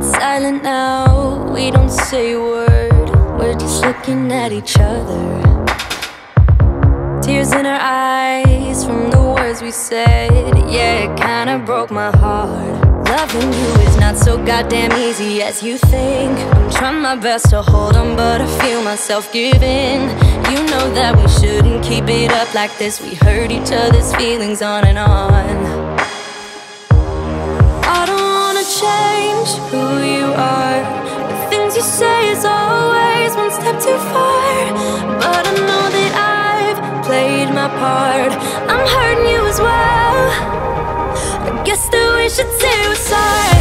silent now, we don't say a word. We're just looking at each other. Tears in our eyes from the words we said. Yeah, it kinda broke my heart. Loving you is not so goddamn easy as you think. I'm trying my best to hold on but I feel myself giving. You know that we shouldn't keep it up like this. We hurt each other's feelings on and on. I don't wanna change say is always one step too far But I know that I've played my part. I'm hurting you as well. I guess that we should say we're sorry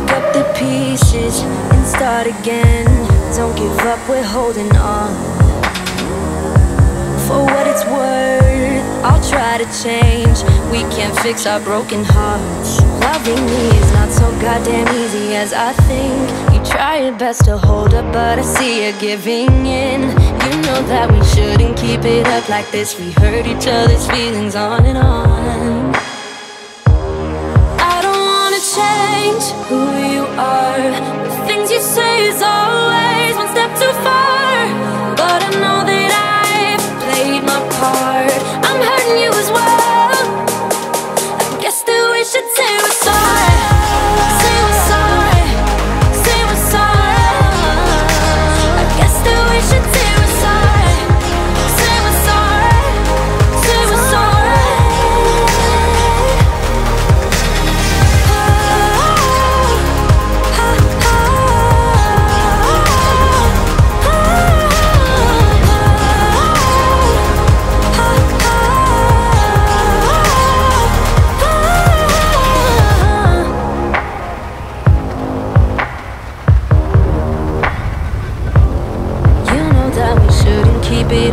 pick up the pieces and start again. Don't give up, we're holding on. For what it's worth, I'll try to change. We can't fix our broken hearts. Loving me is not so goddamn easy as I think. You try your best to hold up, but I see you giving in. You know that we shouldn't keep it up like this. We hurt each other's feelings on and on change who you are. The things you say is always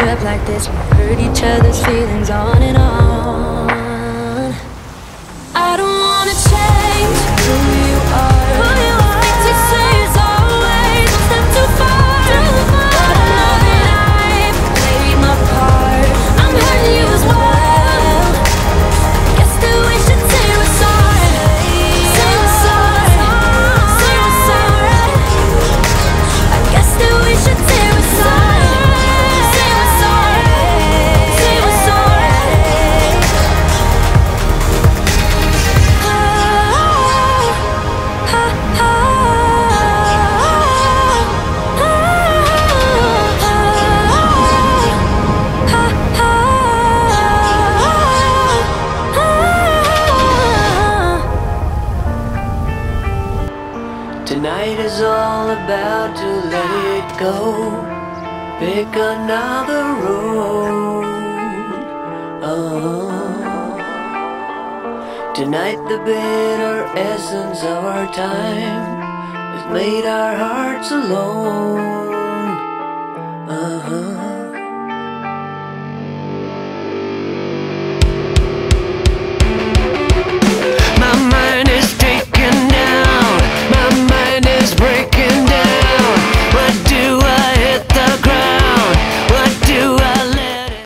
up like this. Hurt each other's feelings on and on Tonight is all about to let it go. Pick another road. Oh. Tonight the bitter essence of our time has made our hearts alone. Uh-huh.